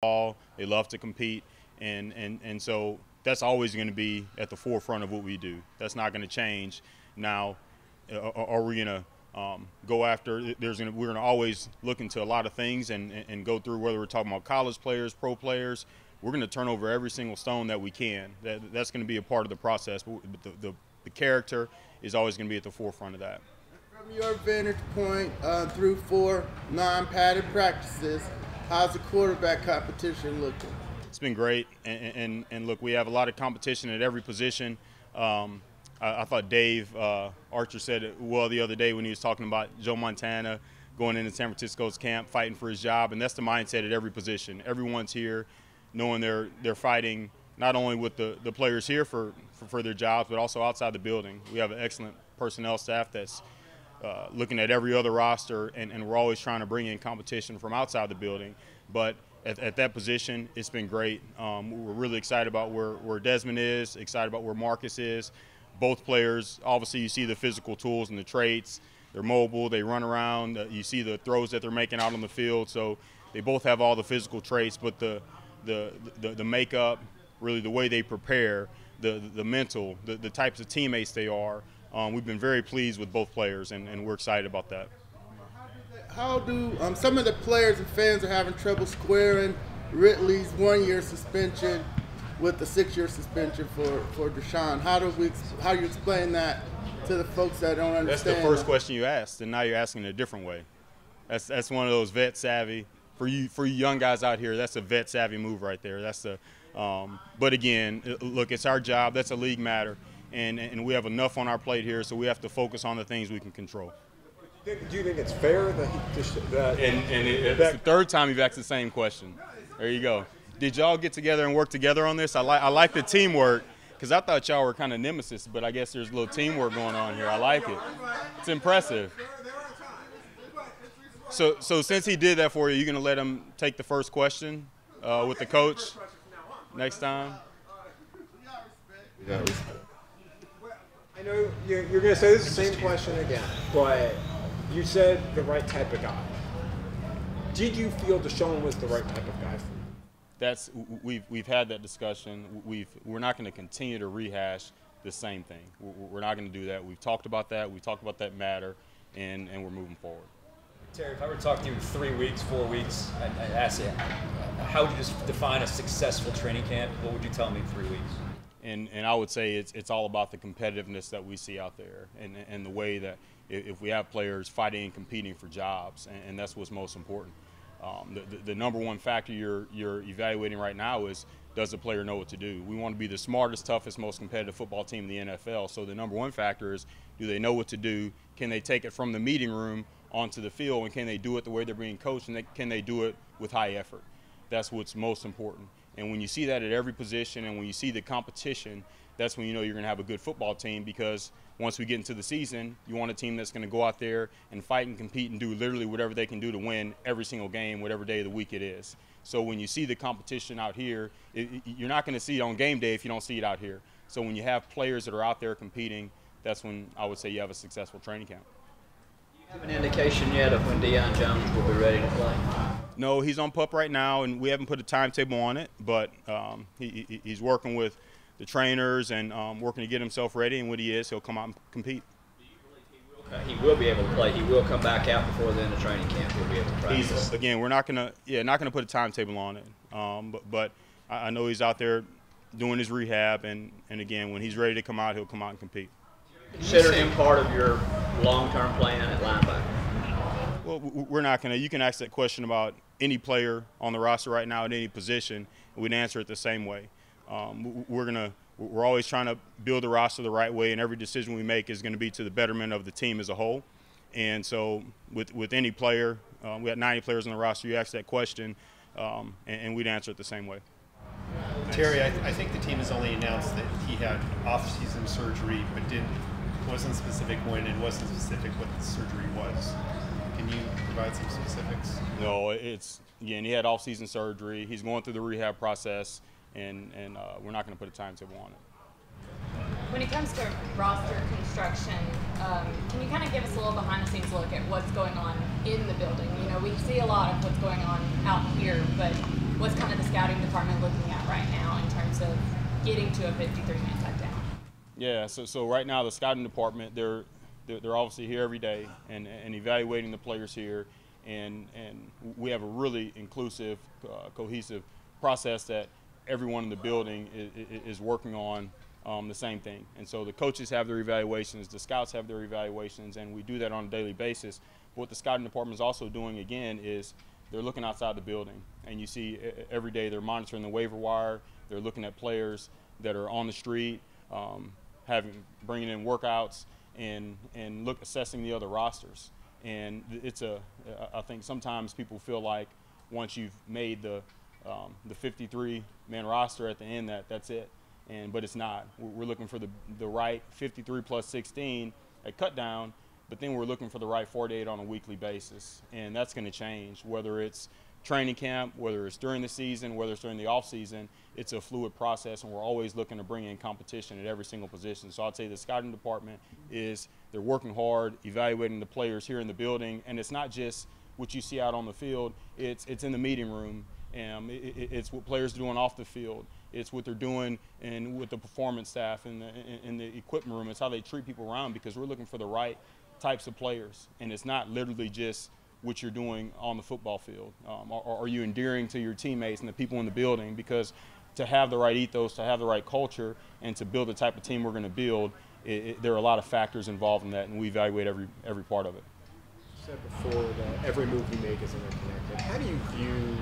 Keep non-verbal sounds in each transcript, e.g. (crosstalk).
ball. They love to compete, and and and so that's always going to be at the forefront of what we do. That's not going to change. Now, are we going to um, go after? There's going to, we're going to always look into a lot of things and, and go through whether we're talking about college players, pro players. We're going to turn over every single stone that we can. That, that's going to be a part of the process. But the, the, the character is always going to be at the forefront of that. From your vantage point, uh, through four non-padded practices, how's the quarterback competition looking? It's been great, and, and, and look, we have a lot of competition at every position. Um, I, I, thought Dave uh, Archer said it well the other day when he was talking about Joe Montana going into San Francisco's camp, fighting for his job, and that's the mindset at every position. Everyone's here, knowing they're they're fighting not only with the, the players here for, for, for their jobs, but also outside the building. We have an excellent personnel staff that's uh, looking at every other roster, and, and we're always trying to bring in competition from outside the building. But at, at that position, it's been great. Um, we're really excited about where, where Desmond is, excited about where Marcus is. Both players, obviously, you see the physical tools and the traits. They're mobile, they run around. Uh, you see the throws that they're making out on the field. So they both have all the physical traits, but the, the, the, the makeup, really the way they prepare, the, the mental, the, the types of teammates they are. Um, we've been very pleased with both players, and, and we're excited about that. How do um, some of the players and fans are having trouble squaring Ridley's one-year suspension with the six-year suspension for, for Deshaun? How do we how do you explain that to the folks that don't understand? That's the first question you asked, and now you're asking it a different way. That's that's one of those vet savvy for you for you young guys out here. That's a vet savvy move right there. That's the um, but again, look, it's our job. That's a league matter, and and we have enough on our plate here, so we have to focus on the things we can control. Do you think it's fair that he that? And, and it, it's the third time you've asked the same question. There you go. Did y'all get together and work together on this? I like I like the teamwork because I thought y'all were kind of nemesis, but I guess there's a little teamwork going on here. I like it. It's impressive. So so since he did that for you, you gonna let him take the first question uh, with the coach? next time. Yeah. I know you're, you're going to say this the same question again, but you said the right type of guy. Did you feel Deshaun was the right type of guy for you? That's we've we've had that discussion. We've we're not going to continue to rehash the same thing. We're not going to do that. We've talked about that. We talked about that matter, and and we're moving forward. Terry, if I were to talk to you in three weeks, four weeks, and ask you, how would you just define a successful training camp? What would you tell me in three weeks? And, and I would say it's, it's all about the competitiveness that we see out there and, and the way that if we have players fighting and competing for jobs, and, and that's what's most important. Um, the, the, the, number one factor you're, you're evaluating right now is does the player know what to do? We want to be the smartest, toughest, most competitive football team in the NFL. So the number one factor is do they know what to do? Can they take it from the meeting room onto the field, and can they do it the way they're being coached, and they, can they do it with high effort? That's what's most important. And when you see that at every position, and when you see the competition, that's when you know you're going to have a good football team because once we get into the season, you want a team that's going to go out there and fight and compete and do literally whatever they can do to win every single game, whatever day of the week it is. So when you see the competition out here, it, you're not going to see it on game day if you don't see it out here. So when you have players that are out there competing, that's when I would say you have a successful training camp you have an indication yet of when Deion Jones will be ready to play? No, he's on pup right now, and we haven't put a timetable on it, but um, he, he's working with the trainers and um, working to get himself ready, and when he is, he'll come out and compete. he will be able to play. He will come back out before the end of training camp. He'll be able to practice. He's, again, we're not gonna, yeah, not gonna put a timetable on it. Um, but, but I know he's out there doing his rehab, and, and again, when he's ready to come out, he'll come out and compete. Consider him part of your long-term plan at linebacker. Well, we're not going to. You can ask that question about any player on the roster right now at any position, we'd answer it the same way. Um, we're to. We're always trying to build the roster the right way, and every decision we make is going to be to the betterment of the team as a whole. And so, with with any player, um, we had 90 players on the roster. You ask that question, um, and, and, we'd answer it the same way. Terry, I, th- I think the team has only announced that he had off-season surgery, but didn't wasn't specific when and wasn't specific what the surgery was. Can you provide some specifics? No, it's again he had off-season surgery. He's going through the rehab process, and and uh, we're not going to put a timetable on it. When it comes to roster construction, um, can you kind of give us a little behind-the-scenes look at what's going on in the building? You know, we see a lot of what's going on out here, but what's kind of the scouting department looking at right now in terms of getting to a 53 man cutdown? Yeah, so so right now the scouting department they're they're, they're obviously here every day and, and evaluating the players here, and and we have a really inclusive, uh, cohesive process that everyone in the building is, is working on um, the same thing. And so the coaches have their evaluations, the scouts have their evaluations, and we do that on a daily basis. But what the scouting department is also doing again is they're looking outside the building, and you see every day they're monitoring the waiver wire. They're looking at players that are on the street, um, having bringing in workouts, and and look assessing the other rosters. And it's a I think sometimes people feel like once you've made the um, the 53 man roster at the end that that's it and but it's not. We're looking for the the right 53 plus 16 at cut down, but then we're looking for the right 48 on a weekly basis, and that's going to change whether it's training camp, whether it's during the season, whether it's during the off season. It's a fluid process, and we're always looking to bring in competition at every single position. So I'd say the scouting department is they're working hard, evaluating the players here in the building, and it's not just what you see out on the field. It's it's in the meeting room. Um, and it, it's what players are doing off the field. It's what they're doing and with the performance staff and the, in the equipment room. It's how they treat people around because we're looking for the right types of players. And it's not literally just what you're doing on the football field. Um, are, are you endearing to your teammates and the people in the building? Because to have the right ethos, to have the right culture, and to build the type of team we're going to build, it, it, there are a lot of factors involved in that, and we evaluate every every part of it. You said before that every move you make is interconnected. How do you view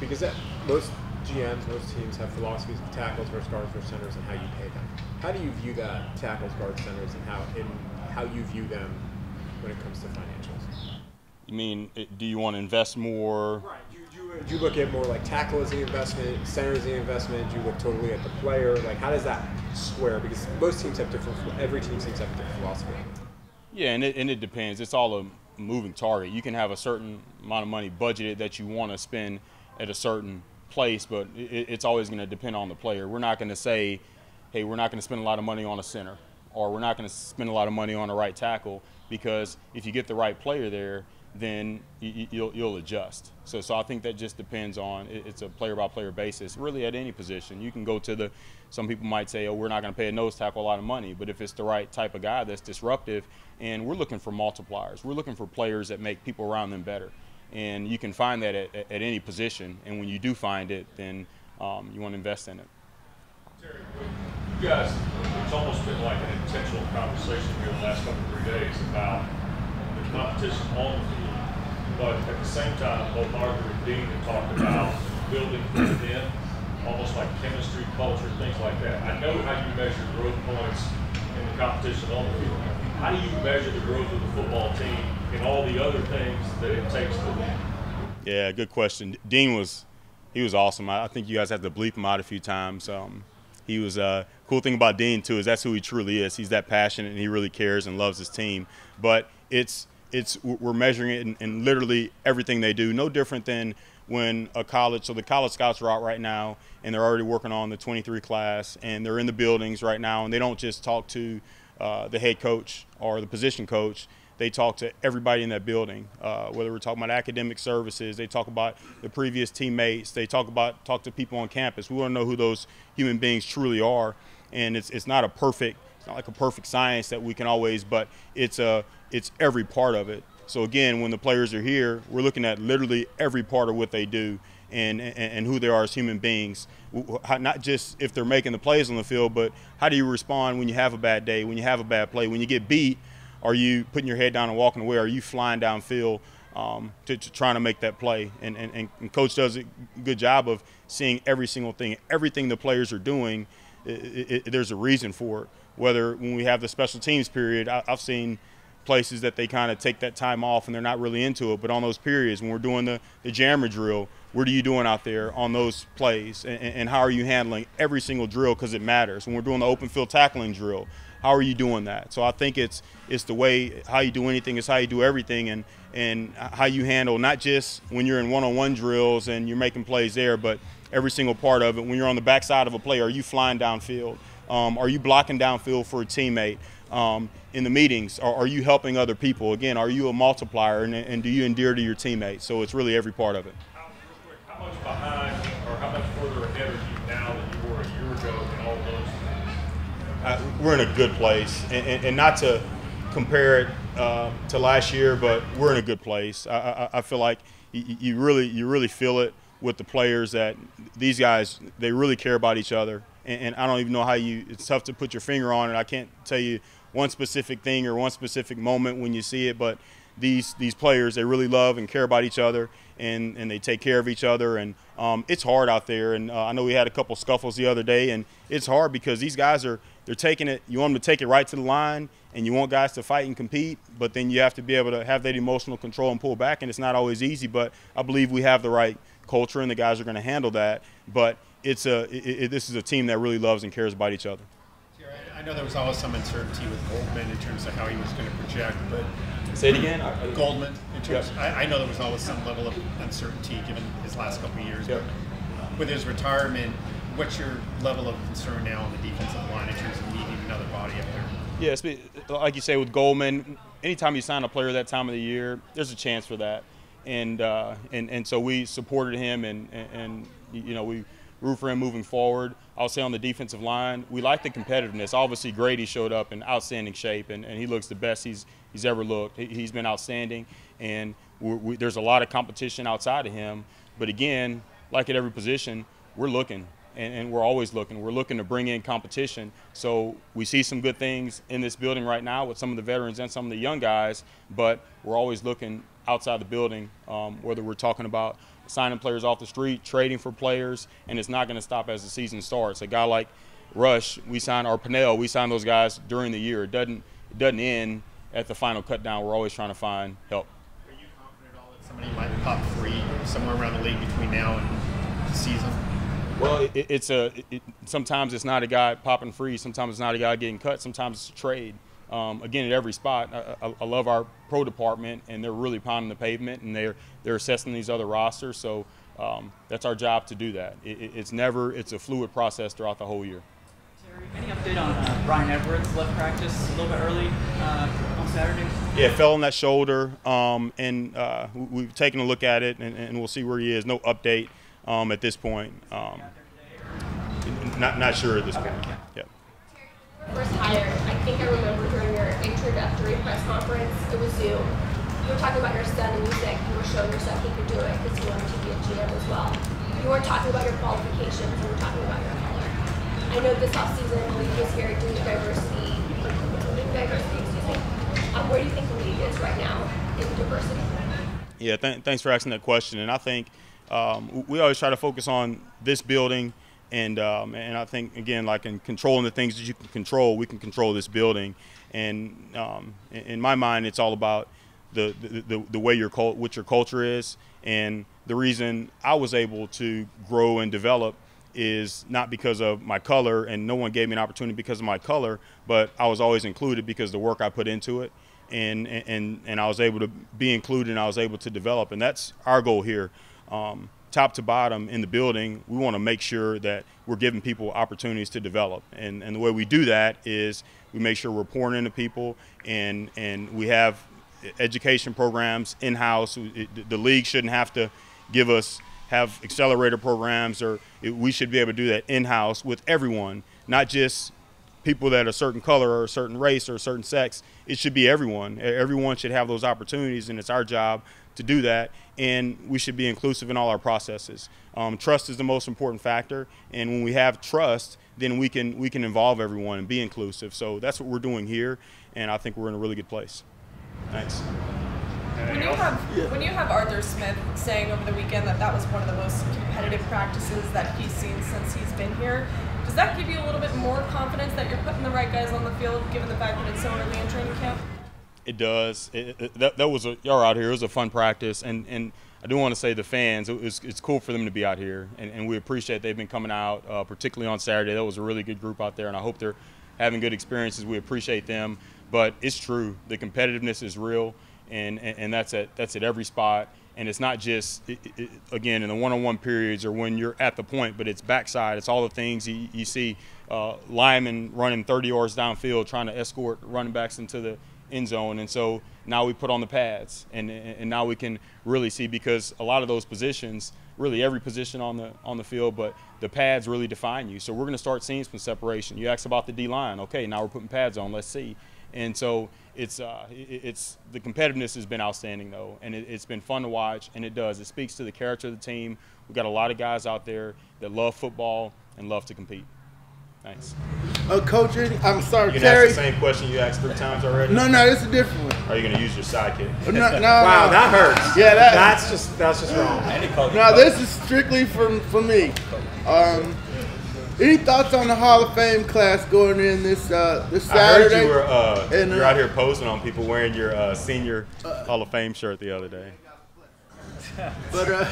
because that, most GMs, most teams have philosophies of tackles versus guards versus centers and how you pay them. How do you view that tackles, guards, centers, and how in how you view them when it comes to financials? You mean, eh, do you want to invest more? Right. Do, do, do you look at more like tackle as the investment, center as the investment? Do you look totally at the player? Like, how does that square? Because most teams have different. Every team seems to have a different philosophy. Yeah, and it, and it depends. It's all a moving target. You can have a certain amount of money budgeted that you want to spend at a certain place, but it, it's always going to depend on the player. We're not going to say, hey, we're not going to spend a lot of money on a center, or we're not going to spend a lot of money on a right tackle, because if you get the right player there, then you, will you'll adjust. So, so I think that just depends on it's a player by player basis. Really, at any position, you can go to the. Some people might say, "Oh, we're not going to pay a nose tackle a lot of money," but if it's the right type of guy that's disruptive, and we're looking for multipliers, we're looking for players that make people around them better and you can find that at, at any position. And when you do find it, then um, you want to invest in it. Terry, you guys, it's almost been like an intentional conversation here the last couple three days about competition on the field. But at the same time, both Arthur and Dean have talked about building within, almost like chemistry, culture, things like that. I know how you measure growth points in the competition on the field. How do you measure the growth of the football team and all the other things that it takes to win? Yeah, good question. Dean was he was awesome. I, think you guys have to bleep him out a few times. Um, he was uh, cool thing about Dean too is that's who he truly is. He's that passionate and he really cares and loves his team. But it's it's we're measuring it in, in literally everything they do. No different than when a college so the college scouts are out right now and they're already working on the 23 class and they're in the buildings right now and they don't just talk to uh, the head coach or the position coach. They talk to everybody in that building, uh, whether we're talking about academic services. They talk about the previous teammates. They talk about talk to people on campus. We want to know who those human beings truly are, and it's it's not a perfect, it's not like a perfect science that we can always, but it's a it's every part of it. So again, when the players are here, we're looking at literally every part of what they do and, and, and who they are as human beings. Not just if they're making the plays on the field, but how do you respond when you have a bad day, when you have a bad play, when you get beat? Are you putting your head down and walking away? Are you flying downfield um, to, to trying to make that play? And, and, and coach does a good job of seeing every single thing, everything the players are doing. It, it, there's a reason for it. Whether when we have the special teams period, I, I've seen places that they kind of take that time off and they're not really into it. But on those periods when we're doing the, the jammer drill, what are you doing out there on those plays? And, and how are you handling every single drill because it matters. When we're doing the open field tackling drill, how are you doing that? So I think it's it's the way how you do anything is how you do everything and and how you handle not just when you're in one-on-one drills and you're making plays there, but every single part of it. When you're on the backside of a play, are you flying downfield? Um, are you blocking downfield for a teammate? Um, in the meetings? Are, are, you helping other people? Again, are you a multiplier and, and, do you endear to your teammates? So it's really every part of it. How, much behind or how much further ahead are you now than you were a year ago and all those things? Uh, we're in a good place, and, and, and not to compare it uh, to last year, but we're in a good place. I, I, I feel like you, you, really you really feel it with the players that these guys they really care about each other, and, and I don't even know how you. It's tough to put your finger on it. I can't tell you one specific thing or one specific moment when you see it, but these these players they really love and care about each other and and they take care of each other. And um, it's hard out there. And uh, I know we had a couple scuffles the other day and it's hard because these guys are they're taking it you want them to take it right to the line and you want guys to fight and compete but then you have to be able to have that emotional control and pull back. And it's not always easy but I believe we have the right culture and the guys are going to handle that. But it's a it, it, this is a team that really loves and cares about each other. I know there was always some uncertainty with Goldman in terms of how he was going to project, but Say it again. Goldman, in terms, yep. I, I, know there was always some level of uncertainty given his last couple of years. Yep. But with his retirement, what's your level of concern now on the defensive line in terms of needing another body up there? Yeah, like you say with Goldman, anytime you sign a player that time of the year, there's a chance for that, and uh, and and so we supported him, and and, and you know we root for him moving forward. I'll say on the defensive line, we like the competitiveness. Obviously, Grady showed up in outstanding shape, and, and he looks the best he's he's ever looked. He, has been outstanding, and we, there's a lot of competition outside of him. But again, like at every position, we're looking, and, and we're always looking. We're looking to bring in competition. So we see some good things in this building right now with some of the veterans and some of the young guys, but we're always looking outside the building, um, whether we're talking about signing players off the street, trading for players, and it's not going to stop as the season starts. A guy like Rush, we sign our Pennel, we sign those guys during the year. It doesn't it doesn't end at the final cutdown. We're always trying to find help. Are you confident at all that somebody might pop free somewhere around the league between now and the season? Well, it, it's a. It, sometimes it's not a guy popping free. Sometimes it's not a guy getting cut. Sometimes it's a trade. Um, again, at every spot, I, I, I, love our pro department, and they're really pounding the pavement, and they're they're assessing these other rosters. So um, that's our job to do that. It, it's never it's a fluid process throughout the whole year. Terry, any update on uh, Bryan Edwards left practice a little bit early uh, on Saturday? Yeah, fell on that shoulder, um, and uh, we've taken a look at it, and, and, we'll see where he is. No update um, at this point. Um, not not sure at this point. Yeah first hire, I think I remember during your introductory press conference, it was Zoom. You were talking about your son and said you were showing your son he could do it because you wanted to be a GM as well. You weren't talking about your qualifications, you were talking about your color. I know this offseason the league is here doing diversity. Um, where do you think the league is right now in diversity? Yeah, th- thanks for asking that question. And I think um, we always try to focus on this building – and um, and I think again, like in controlling the things that you can control, we can control this building. And um, in my mind, it's all about the the, the, the way your cult, what your culture is, and the reason I was able to grow and develop is not because of my color, and no one gave me an opportunity because of my color, but I was always included because the work I put into it, and and and I was able to be included, and I was able to develop, and that's our goal here. Um, top to bottom in the building, we want to make sure that we're giving people opportunities to develop. And, and the way we do that is we make sure we're pouring into people and, and we have education programs in-house. the league shouldn't have to give us, have accelerator programs or it, we should be able to do that in-house with everyone, not just people that are a certain color or a certain race or a certain sex. It should be everyone. Everyone should have those opportunities and it's our job to do that, and we should be inclusive in all our processes. Um, trust is the most important factor, and when we have trust, then we can we can involve everyone and be inclusive. So that's what we're doing here, and I think we're in a really good place. Thanks. When you have when you have Arthur Smith saying over the weekend that that was one of the most competitive practices that he's seen since he's been here, does that give you a little bit more confidence that you're putting the right guys on the field, given the fact that it's so early in training camp? It does. It, it, that, that was a y'all out here. It was a fun practice, and and I do want to say the fans. It was, it's cool for them to be out here, and, and we appreciate they've been coming out, uh, particularly on Saturday. That was a really good group out there, and I hope they're having good experiences. We appreciate them, but it's true. The competitiveness is real, and and, and that's at that's at every spot. And it's not just it, again in the one-on-one periods or when you're at the point, but it's backside. It's all the things you, you see uh, linemen running 30 yards downfield trying to escort running backs into the end zone. And so now we put on the pads, and, and now we can really see because a lot of those positions really every position on the on the field, but the pads really define you. So we're going to start seeing some separation. You asked about the D line. Okay, now we're putting pads on. Let's see. And so it's uh, it's the competitiveness has been outstanding though, and it, has been fun to watch. And it does. It speaks to the character of the team. We've got a lot of guys out there that love football and love to compete. Thanks. Uh, coaching, I'm sorry, you Terry. ask the same question you asked three times already. No, no, it's a different one. Are you going to use your sidekick? (laughs) No, no, wow, no. that hurts. Yeah, that, that's just that's just wrong. No, this is strictly for for me. Um, any thoughts on the Hall of Fame class going in this uh, this Saturday? I heard you were uh, And, you're uh, out here posing on people wearing your uh, senior Hall of Fame shirt the other day. But uh,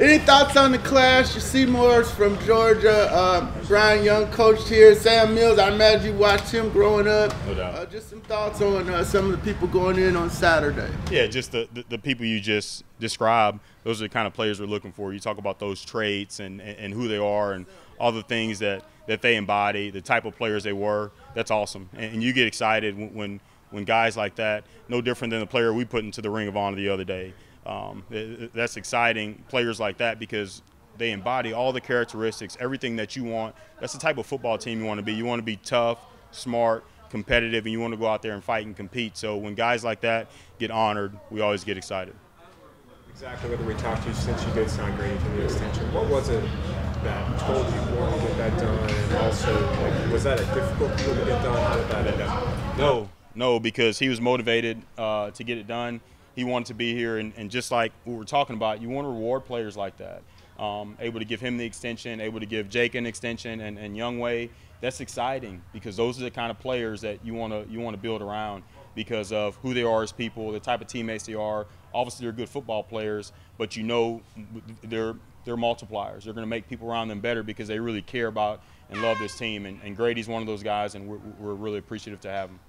any thoughts on the class? You Seymour's from Georgia. Uh, Bryant Young coached here. Sam Mills, I imagine you watched him growing up. No doubt. Uh, just some thoughts on uh, some of the people going in on Saturday. Yeah, just the, the, the people you just described. Those are the kind of players we're looking for. You talk about those traits and, and, and who they are and all the things that, that they embody, the type of players they were. That's awesome. And, and you get excited when, when, when guys like that, no different than the player we put into the Ring of Honor the other day. Um, it, that's exciting, players like that, because they embody all the characteristics, everything that you want. That's the type of football team you want to be. You want to be tough, smart, competitive, and you want to go out there and fight and compete. So when guys like that get honored, we always get excited. Exactly whether we talked to you since you did sign Grady to the extension. What was it that told you you wanted to get that done? And also, like, was that a difficult deal to get done? How did that end up? No, no, because he was motivated uh, to get it done he wanted to be here. And, and just like we were talking about, you want to reward players like that. Um, able to give him the extension, able to give Jake an extension, and, and Younghoe. That's exciting because those are the kind of players that you want to you want to build around because of who they are as people, the type of teammates they are. Obviously, they're good football players, but you know they're they're multipliers. They're going to make people around them better because they really care about and love this team. And, and Grady's one of those guys, and we're, we're really appreciative to have him.